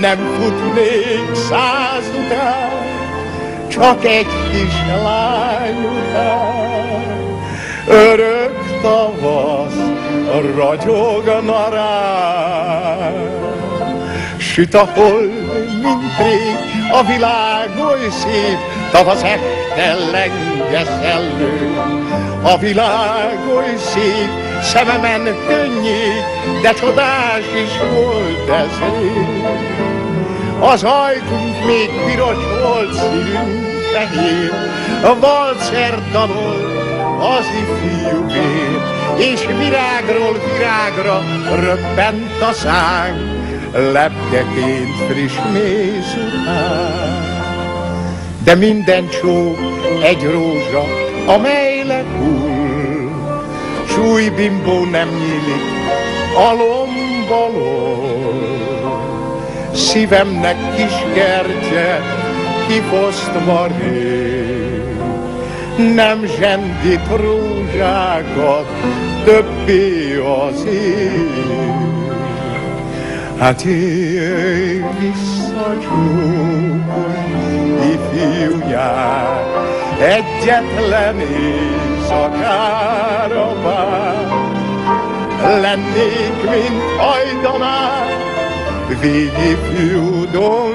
Nem futnék száz után, csak egy kis lány után. Örök tavasz ragyogna rá. Süt a hold, mint rég, a világ oly szép, tavasz este lenge szellő. A világ oly szép, szememen könnyű, de csodás is volt ez Az ajtunk még piros volt, szívünk fehér, a valszer dalol az ifjú és virágról virágra röppent a szánk, lepkeként friss mész után. De minden csók egy rózsa, amely lehull, súlybimbó nem nyílik, a lombalól. Szívemnek kis kertje kifosztva rég, nem zsendít rózsákat többé az ég. Hát jöjj vissza csókos ifjú nyár, egyetlen éjszakára vár. Lennék, mint hajdanár, végifjú Don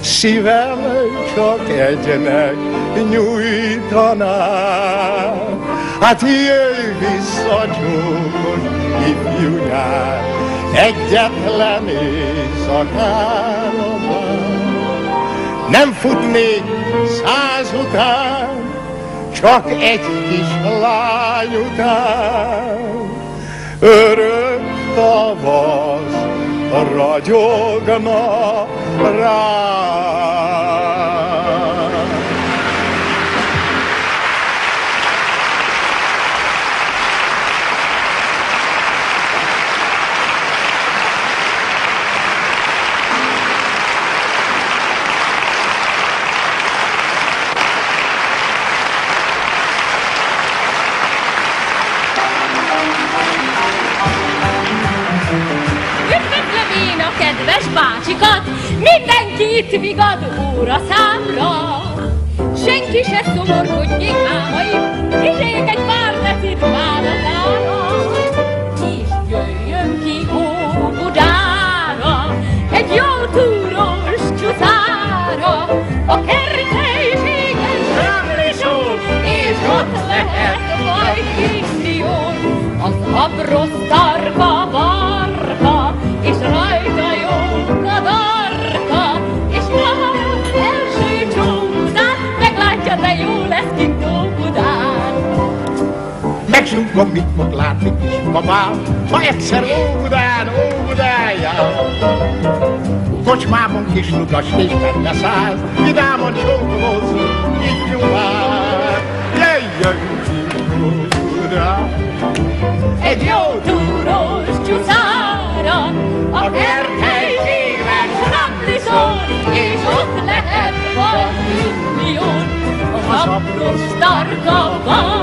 Szívem csak egynek nyújtaná. Hát jöjj vissza, csókos ifjú nyár, egyetlen éjszakára Nem futnék száz után, csak egy kis lány után. Örök tavasz ragyogna bácsikat, mindenki itt vigad óra számra. Senki se szomorkodjék álmaim, és egy pár decit vállatára. És jöjjön ki Óbudára, egy jó túros csuszára, a kerteiségen semmisó, és ott lehet majd indió, az abrosz tarka Lássuk, amit mag látni kis babám, ha egyszer óvodán, óvodáján. Kocsmában de lugas és megbeszáll, vidáman csókolózzunk, így jó már. Jöjjön ki óvodá, egy jó túrós csúszára, a kerthely éves rapli szól, és ott lehet valami millión, a sapros tarka van.